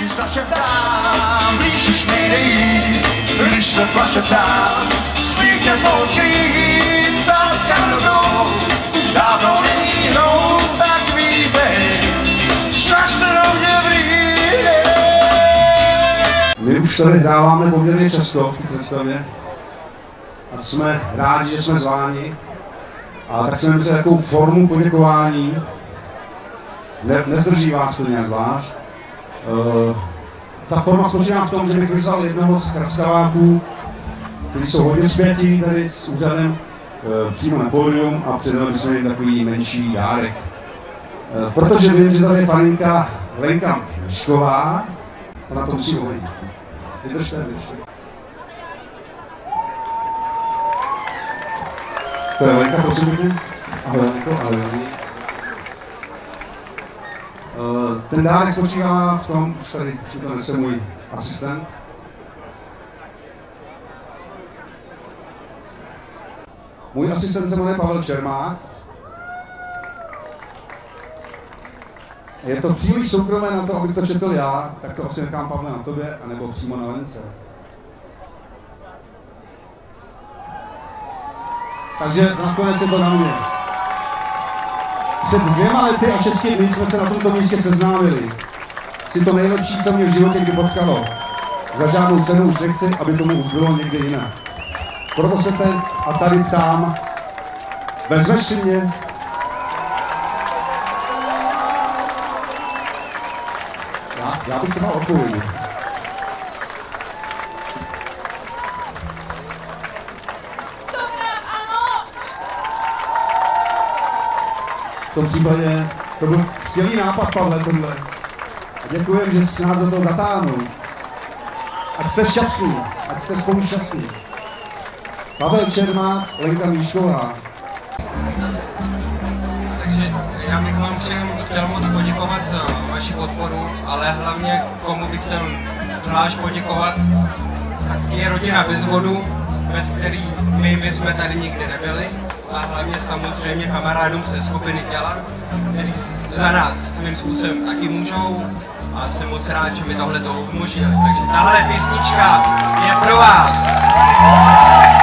ti zašeptám, blíž už nejde jít, když se plašetám, smíchem odkrýt, sáska rovnou, už dávno není hrou, tak vítej, straš se do mě vrýde. My už tady hráváme poměrně často v té představě a jsme rádi, že jsme zváni. A tak jsme mysleli takovou formu poděkování. Ne, nezdrží vás to nějak zvlášť. Uh, ta forma spočívá v tom, že bych vyzval jednoho z krastaváků, kteří jsou hodně zpětí tady s úřadem, uh, přímo na pódium a předali jsme jim takový menší dárek. Uh, protože vím, že tady je paninka Lenka Mišková, ona to musí uvejít. Vydržte, vydržte. To je Lenka, prosím pěkně. Ahoj Lenko, ahoj. Ten dárek spočívá v tom, už tady to nese můj asistent. Můj asistent se jmenuje Pavel Čermák. Je to příliš soukromé na to, abych to četl já, tak to asi nechám Pavle na tobě, anebo přímo na Lence. Takže nakonec je to na mě. Před dvěma lety a šesti dny jsme se na tomto místě seznámili. Si to nejlepší, co mě v životě kdy potkalo. Za žádnou cenu už nechci, aby tomu už bylo někde jinak. Proto se teď a tady ptám, vezmeš si mě? Já, já bych se mal odpovědět. V tom případě to byl skvělý nápad, Pavle, tohle. A děkujem, že jsi nás za to zatáhnul. Ať jste šťastní, ať jste spolu šťastní. Pavel Čermák, Lenka Míšková. Takže já bych vám všem chtěl moc poděkovat za vaši podporu, ale hlavně komu bych chtěl zvlášť poděkovat, tak je rodina bez vodu, bez který my bychom tady nikdy nebyli. A hlavně samozřejmě kamarádům ze skupiny těla, který za nás svým způsobem taky můžou. A jsem moc rád, že mi tohle to umožnili. Takže tahle písnička je pro vás.